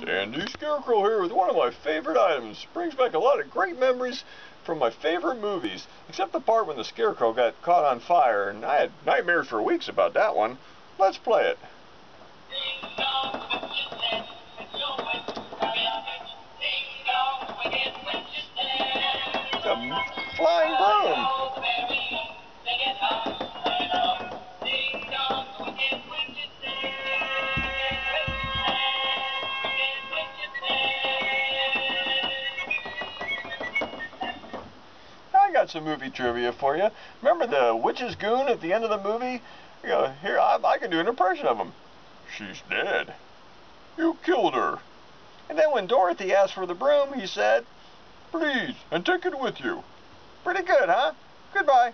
DanDee Scarecrow here with one of my favorite items. Brings back a lot of great memories from my favorite movies, except the part when the Scarecrow got caught on fire, and I had nightmares for weeks about that one. Let's play it. a flying broom. Got some movie trivia for you. Remember the witch's goon at the end of the movie? You go, here, I, I can do an impression of him. She's dead. You killed her. And then when Dorothy asked for the broom, he said, Please, and take it with you. Pretty good, huh? Goodbye.